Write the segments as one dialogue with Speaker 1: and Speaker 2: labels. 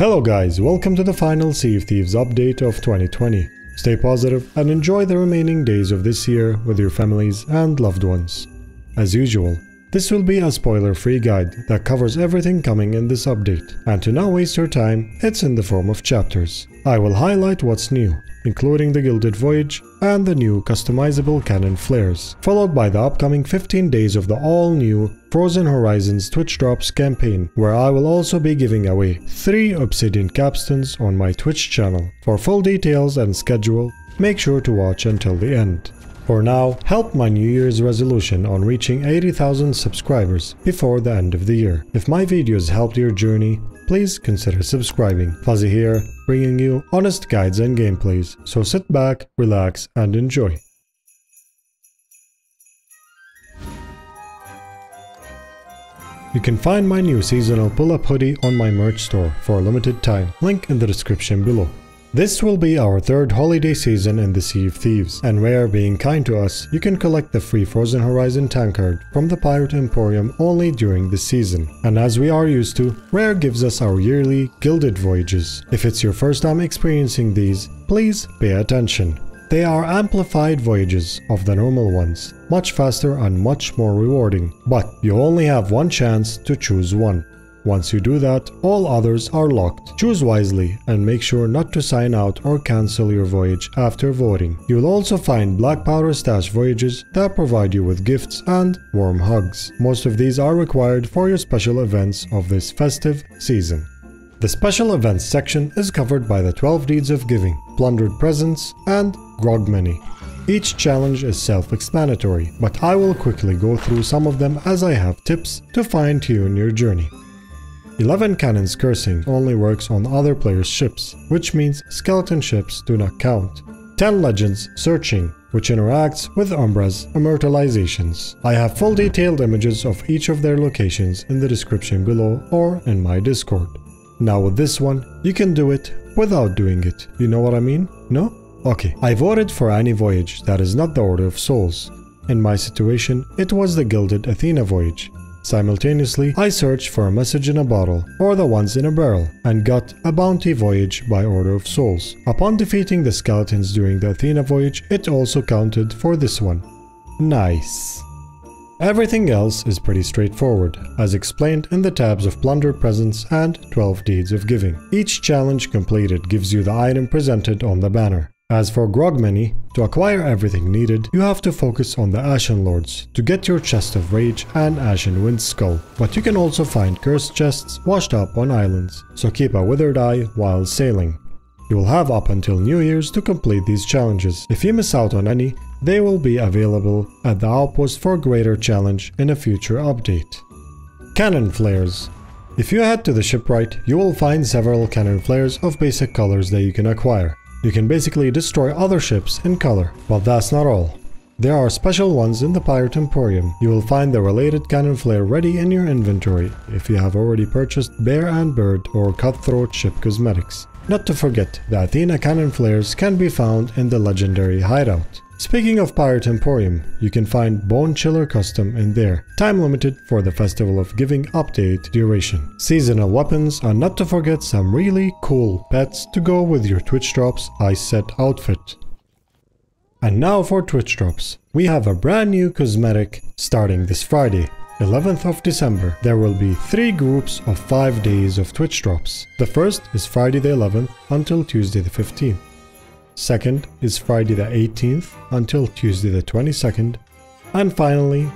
Speaker 1: Hello guys, welcome to the final Sea of Thieves update of 2020. Stay positive and enjoy the remaining days of this year with your families and loved ones. As usual, this will be a spoiler-free guide that covers everything coming in this update, and to not waste your time, it's in the form of chapters. I will highlight what's new, including the Gilded Voyage and the new customizable cannon flares, followed by the upcoming 15 days of the all-new Frozen Horizons Twitch Drops campaign, where I will also be giving away 3 Obsidian Capstans on my Twitch channel. For full details and schedule, make sure to watch until the end. For now, help my New Year's resolution on reaching 80,000 subscribers before the end of the year. If my videos helped your journey, please consider subscribing. Phuzzy here, bringing you honest guides and gameplays, so sit back, relax and enjoy. You can find my new seasonal pull-up hoodie on my merch store for a limited time, link in the description below. This will be our third holiday season in the Sea of Thieves, and Rare being kind to us, you can collect the free Frozen Horizon tankard from the Pirate Emporium only during the season. And as we are used to, Rare gives us our yearly Gilded Voyages. If it's your first time experiencing these, please pay attention. They are amplified voyages of the normal ones, much faster and much more rewarding, but you only have one chance to choose one. Once you do that, all others are locked. Choose wisely and make sure not to sign out or cancel your voyage after voting. You will also find Black Powder Stash voyages that provide you with gifts and warm hugs. Most of these are required for your special events of this festive season. The special events section is covered by the 12 Deeds of Giving, Plundered Presents, and Grogmanay. Each challenge is self-explanatory, but I will quickly go through some of them as I have tips to fine-tune your journey. 11 Cannons Cursing only works on other players' ships, which means skeleton ships do not count. 10 Legends Searching, which interacts with Umbra's immortalizations. I have full detailed images of each of their locations in the description below or in my Discord. Now with this one, you can do it without doing it. You know what I mean? No? Okay. I voted for any voyage that is not the Order of Souls. In my situation, it was the Gilded Athena voyage. Simultaneously, I searched for a message in a bottle, or the ones in a barrel, and got a bounty voyage by Order of Souls. Upon defeating the skeletons during the Athena voyage, it also counted for this one. Nice. Everything else is pretty straightforward, as explained in the tabs of Plunder Presents and 12 Deeds of Giving. Each challenge completed gives you the item presented on the banner. As for Grogmanay, to acquire everything needed, you have to focus on the Ashen Lords to get your Chest of Rage and Ashen Wind Skull, but you can also find cursed chests washed up on islands, so keep a withered eye while sailing. You will have up until New Year's to complete these challenges. If you miss out on any, they will be available at the outpost for greater challenge in a future update. Cannon Flares If you head to the shipwright, you will find several cannon flares of basic colors that you can acquire. You can basically destroy other ships in color, but that's not all. There are special ones in the Pirate Emporium. You will find the related cannon flare ready in your inventory if you have already purchased Bear and Bird or Cutthroat ship cosmetics. Not to forget, the Athena cannon flares can be found in the legendary hideout. Speaking of Pirate Emporium, you can find Bonechiller Costume in there, time limited for the Festival of Giving update duration. Seasonal weapons and not to forget some really cool pets to go with your Twitch Drops Ice Set outfit. And now for Twitch Drops. We have a brand new cosmetic starting this Friday, 11th of December, there will be three groups of 5 days of Twitch drops. The first is Friday the 11th until Tuesday the 15th. Second is Friday the 18th until Tuesday the 22nd. And finally,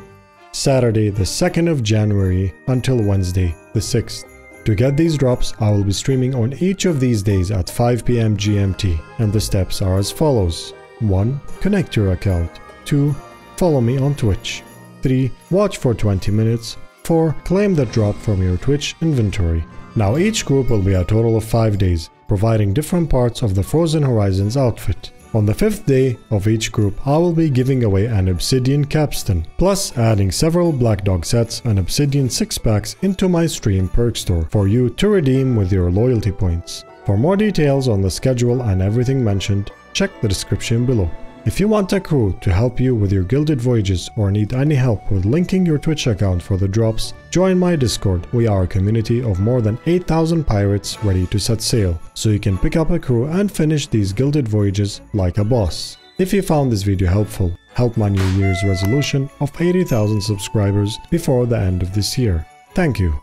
Speaker 1: Saturday the 2nd of January until Wednesday the 6th. To get these drops, I will be streaming on each of these days at 5 pm GMT, and the steps are as follows. 1. Connect your account. 2. Follow me on Twitch. 3. Watch for 20 minutes. 4. Claim the drop from your Twitch inventory. Now each group will be a total of 5 days, providing different parts of the Frozen Horizons outfit. On the fifth day of each group, I will be giving away an Obsidian Capstan, plus adding several Black Dog sets and Obsidian 6 packs into my stream perk store for you to redeem with your loyalty points. For more details on the schedule and everything mentioned, check the description below. If you want a crew to help you with your gilded voyages or need any help with linking your Twitch account for the drops, join my Discord. We are a community of more than 8000 pirates ready to set sail, so you can pick up a crew and finish these gilded voyages like a boss. If you found this video helpful, help my New Year's resolution of 80,000 subscribers before the end of this year. Thank you.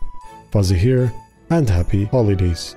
Speaker 1: Phuzzy here, and happy holidays.